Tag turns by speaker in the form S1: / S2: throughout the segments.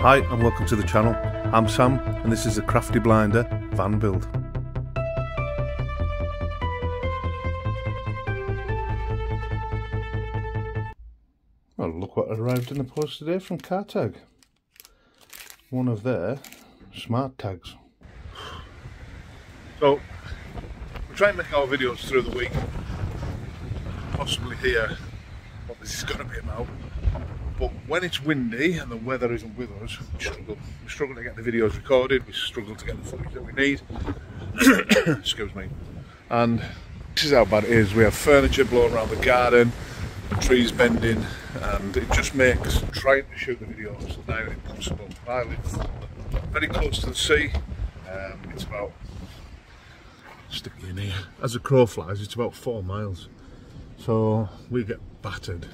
S1: Hi and welcome to the channel. I'm Sam and this is a Crafty Blinder van build. Well look what arrived in the post today from CarTag. One of their smart tags. So we try and make our videos through the week. Possibly here what this is going to be about. But when it's windy and the weather isn't with us, we struggle. We struggle to get the videos recorded, we struggle to get the footage that we need. Excuse me. And this is how bad it is. We have furniture blowing around the garden, the trees bending, and it just makes trying to shoot the videos now impossible. I live very close to the sea. Um, it's about, stick in here, as a crow flies, it's about four miles. So we get battered.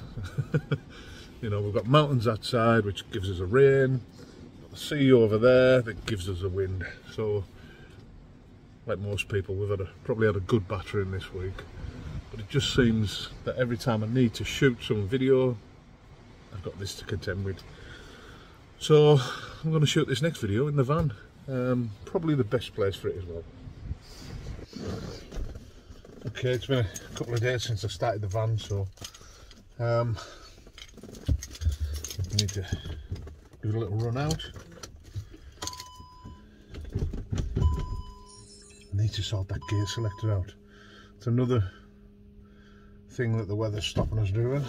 S1: You know, we've got mountains outside, which gives us a rain. the sea over there that gives us a wind. So, like most people, we've had a, probably had a good battering this week. But it just seems that every time I need to shoot some video, I've got this to contend with. So, I'm going to shoot this next video in the van. Um, probably the best place for it as well. Okay, it's been a couple of days since I started the van, so um, Need to it a little run out. I need to sort that gear selector out. It's another thing that the weather's stopping us doing.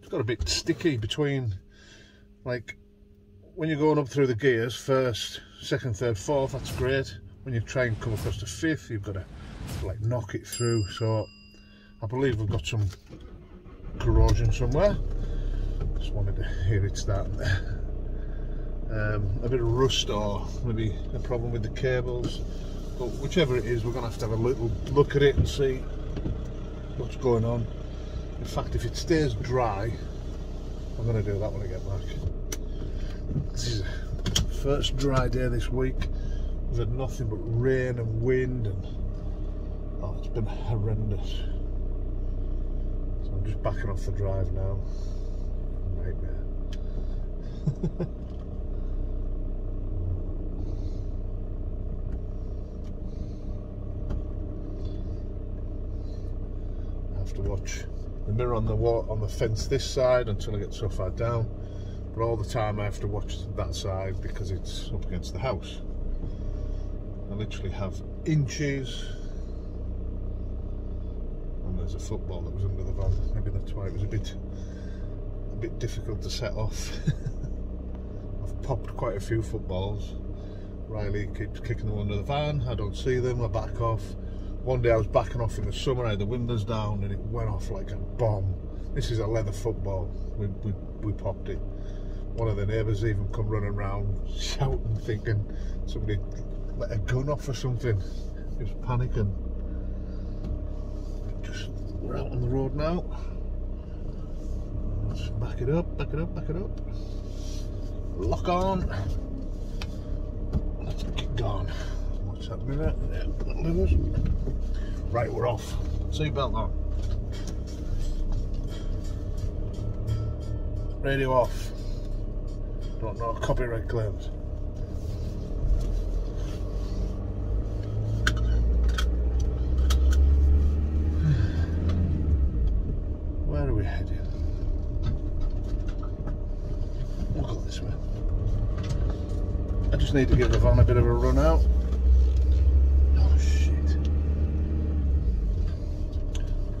S1: It's got a bit sticky between, like, when you're going up through the gears, first, second, third, fourth, that's great. When you try and come across the fifth, you've got to, like, knock it through. So, I believe we've got some corrosion somewhere. Just wanted to hear it start there. Um, a bit of rust or maybe a problem with the cables. But whichever it is, we're going to have to have a little look at it and see what's going on. In fact, if it stays dry, I'm going to do that when I get back. This is the first dry day this week. We've had nothing but rain and wind and oh, it's been horrendous. So I'm just backing off the drive now. I have to watch the mirror on the wall on the fence this side until I get so far down. But all the time I have to watch that side because it's up against the house. I literally have inches and there's a football that was under the van. Maybe that's why it was a bit a bit difficult to set off. Popped quite a few footballs. Riley keeps kicking them under the van. I don't see them. I back off. One day I was backing off in the summer. I had the windows down and it went off like a bomb. This is a leather football. We, we, we popped it. One of the neighbours even come running around shouting, thinking somebody let a gun off or something. He was panicking. Just we're out on the road now. Let's back it up, back it up, back it up. Lock on. Get going. What's that mirror? Right, we're off. Seatbelt on. Radio off. Don't know copyright claims. Where are we heading? I just need to give the van a bit of a run out. Oh shit.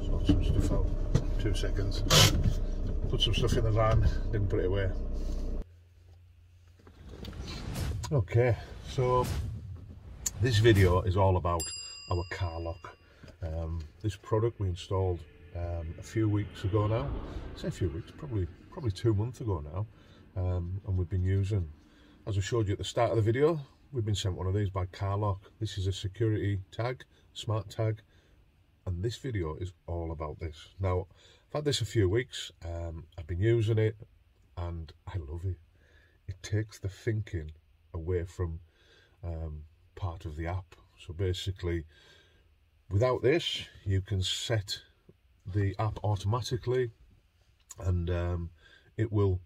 S1: Sort some stuff out. Two seconds. Put some stuff in the van, didn't put it away. Okay, so this video is all about our CarLock. Um, this product we installed um, a few weeks ago now. I say a few weeks, probably probably two months ago now, um, and we've been using as I showed you at the start of the video, we've been sent one of these by Carlock. This is a security tag, smart tag, and this video is all about this. Now, I've had this a few weeks, um, I've been using it, and I love it. It takes the thinking away from um, part of the app. So basically, without this, you can set the app automatically, and um, it will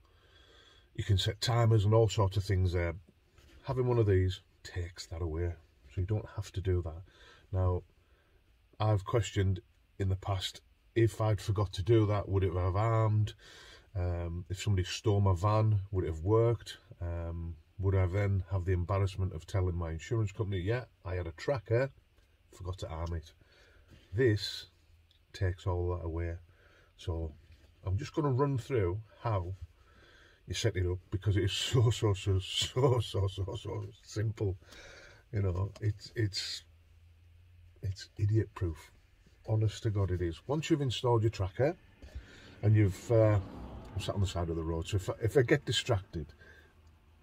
S1: You can set timers and all sorts of things there. Having one of these takes that away, so you don't have to do that. Now, I've questioned in the past if I'd forgot to do that, would it have armed? Um, if somebody stole my van, would it have worked? Um, would I then have the embarrassment of telling my insurance company, yeah, I had a tracker, forgot to arm it. This takes all that away. So I'm just going to run through how you set it up because it is so, so, so, so, so, so, so simple. You know, it's, it's, it's idiot proof. Honest to God it is. Once you've installed your tracker and you've, uh, I'm sat on the side of the road, so if I, if I get distracted,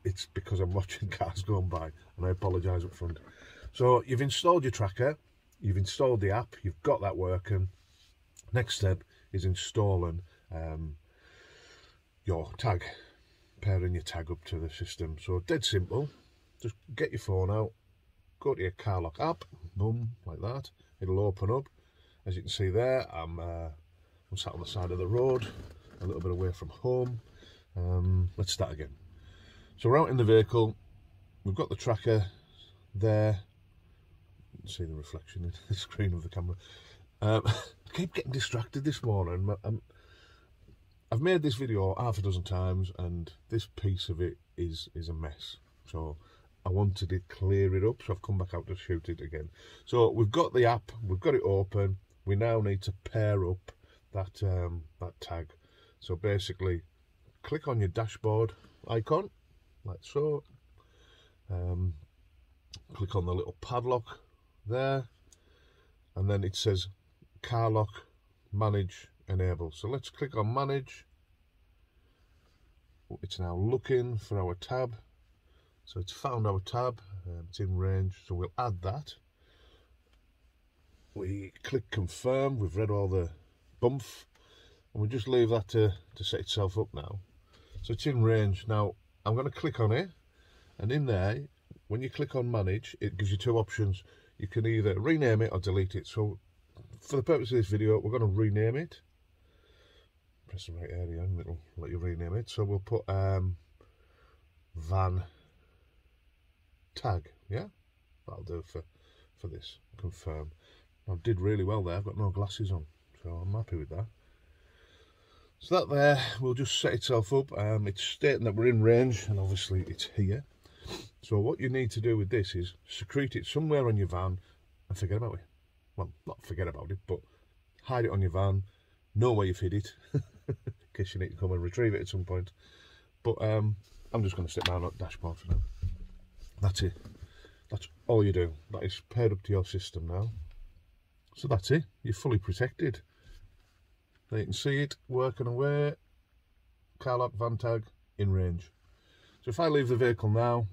S1: it's because I'm watching cars going by and I apologise up front. So you've installed your tracker, you've installed the app, you've got that working. Next step is installing um, your tag, pairing your tag up to the system. So dead simple, just get your phone out, go to your CarLock app, boom, like that. It'll open up. As you can see there, I'm, uh, I'm sat on the side of the road, a little bit away from home. Um, let's start again. So we're out in the vehicle, we've got the tracker there, see the reflection in the screen of the camera. Um, I keep getting distracted this morning. I'm, I've made this video half a dozen times and this piece of it is, is a mess. So I wanted to clear it up, so I've come back out to shoot it again. So we've got the app, we've got it open. We now need to pair up that um, that tag. So basically, click on your dashboard icon like so. Um, click on the little padlock there and then it says CarLock manage enable so let's click on manage. It's now looking for our tab. So it's found our tab. Um, it's in range. So we'll add that. We click confirm. We've read all the bump and we just leave that to, to set itself up now. So it's in range. Now I'm going to click on it. And in there when you click on manage it gives you two options. You can either rename it or delete it. So for the purpose of this video we're going to rename it the right area and it'll let you rename it so we'll put um, van tag yeah that'll do for for this confirm I did really well there I've got no glasses on so I'm happy with that so that there will just set itself up. Um, it's stating that we're in range and obviously it's here. So what you need to do with this is secrete it somewhere on your van and forget about it. Well, not forget about it, but hide it on your van. Know where you've hid it case you need to come and retrieve it at some point. But um, I'm just going to sit down on the dashboard for now. That's it. That's all you do. That is paired up to your system now. So that's it. You're fully protected. There you can see it working away. Carlock van tag in range. So if I leave the vehicle now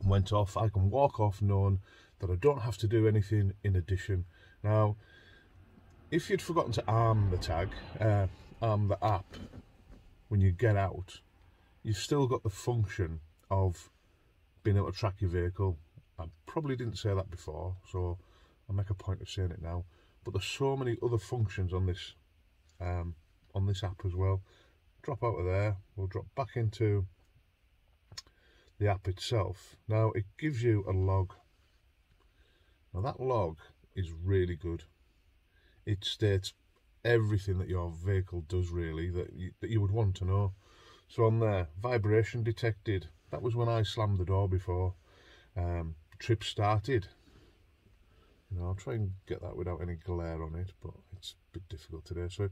S1: and went off, I can walk off knowing that I don't have to do anything in addition. Now, if you'd forgotten to arm the tag, uh, arm the app, when you get out, you've still got the function of being able to track your vehicle. I probably didn't say that before, so I'll make a point of saying it now. But there's so many other functions on this um, on this app as well. Drop out of there, we'll drop back into the app itself. Now it gives you a log. Now that log is really good. It states everything that your vehicle does really that you, that you would want to know. So on there, vibration detected. That was when I slammed the door before. Um, trip started. You know, I'll try and get that without any glare on it, but it's a bit difficult today. So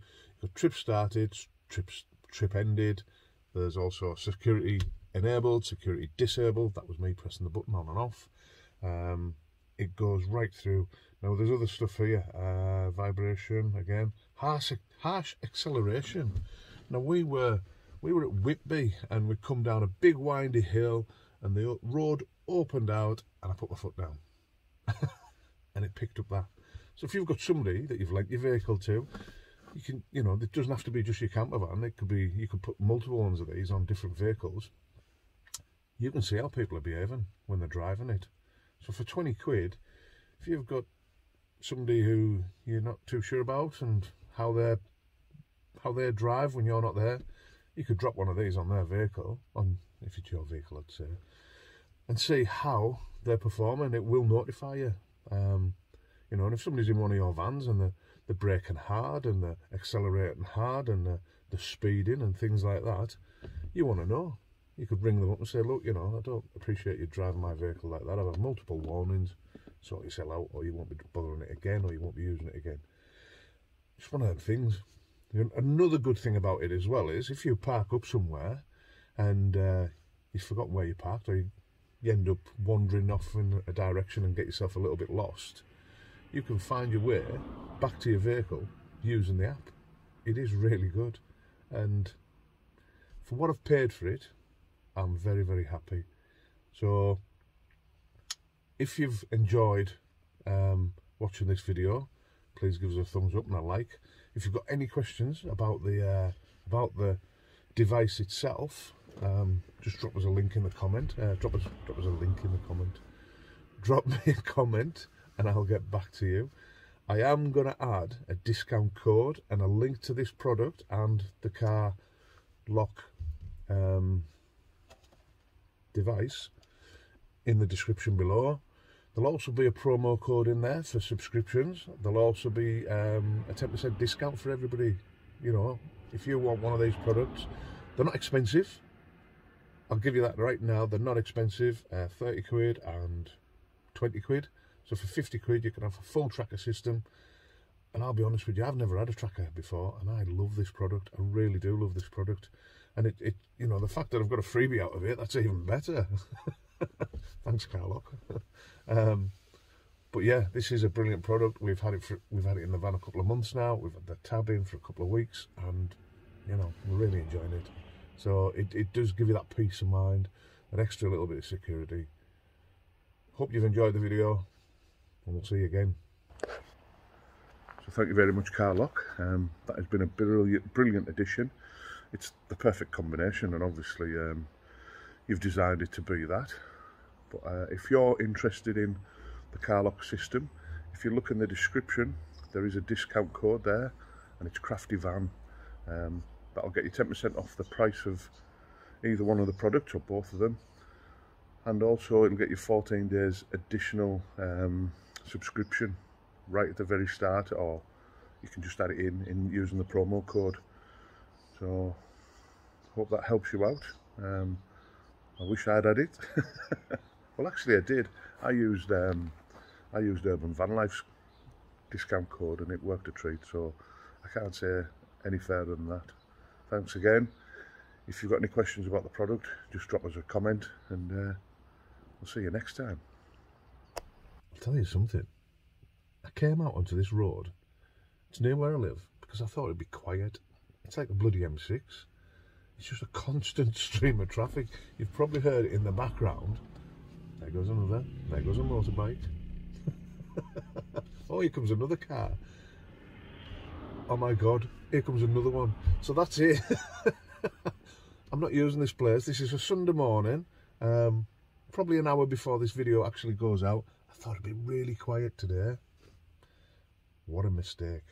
S1: trip started, trip, trip ended. There's also security enabled, security disabled. That was me pressing the button on and off. Um, it goes right through. Now there's other stuff here. Uh, vibration again. Harsh, harsh acceleration. Now we were we were at Whitby and we'd come down a big windy hill and the road opened out and I put my foot down. and it picked up that. So if you've got somebody that you've lent your vehicle to, you can, you know, it doesn't have to be just your camper van. It could be, you could put multiple ones of these on different vehicles. You can see how people are behaving when they're driving it. So for 20 quid, if you've got somebody who you're not too sure about and how they how they drive when you're not there, you could drop one of these on their vehicle, on if it's your vehicle, I'd say, and see how they're performing. It will notify you. Um, you know, and if somebody's in one of your vans and they're, they're braking hard and they're accelerating hard and they're, they're speeding and things like that, you want to know. You could ring them up and say, look, you know, I don't appreciate you driving my vehicle like that. I've had multiple warnings. Sort yourself out or you won't be bothering it again or you won't be using it again. It's one of them things. Another good thing about it as well is if you park up somewhere and uh, you've forgotten where you parked or you, you end up wandering off in a direction and get yourself a little bit lost, you can find your way back to your vehicle using the app. It is really good. And for what I've paid for it, I'm very, very happy. So if you've enjoyed um, watching this video, please give us a thumbs up and a like. If you've got any questions about the uh, about the device itself, um, just drop us a link in the comment. Uh, drop us drop us a link in the comment. Drop me a comment and I'll get back to you. I am going to add a discount code and a link to this product and the car lock um, device in the description below. There'll also be a promo code in there for subscriptions. There'll also be um, a 10% discount for everybody. You know, if you want one of these products, they're not expensive. I'll give you that right now. They're not expensive. Uh, 30 quid and 20 quid. So for 50 quid, you can have a full tracker system. And I'll be honest with you, I've never had a tracker before, and I love this product. I really do love this product. And it, it you know, the fact that I've got a freebie out of it, that's even better. Thanks, Carlock. um, but yeah, this is a brilliant product. We've had it for, we've had it in the van a couple of months now. We've had the tab in for a couple of weeks, and you know we're really enjoying it. So it, it does give you that peace of mind, an extra little bit of security. Hope you've enjoyed the video, and we'll see you again. So thank you very much, Carlock. Um, that has been a brilliant, brilliant addition. It's the perfect combination, and obviously um, you've designed it to be that. But uh, if you're interested in the CarLock system, if you look in the description, there is a discount code there, and it's Crafty Van. Um, that'll get you 10% off the price of either one of the products or both of them. And also it'll get you 14 days additional um, subscription right at the very start, or you can just add it in, in using the promo code. So hope that helps you out. Um, I wish I'd had it. well, actually, I did. I used um, I used Urban Van Life's discount code, and it worked a treat. So I can't say any further than that. Thanks again. If you've got any questions about the product, just drop us a comment, and uh, we'll see you next time. I'll tell you something. I came out onto this road. It's near where I live because I thought it'd be quiet. It's like the bloody M6. It's just a constant stream of traffic. You've probably heard it in the background. There goes another. There goes a motorbike. oh, here comes another car. Oh my God, here comes another one. So that's it. I'm not using this place. This is a Sunday morning. Um, probably an hour before this video actually goes out. I thought it'd be really quiet today. What a mistake.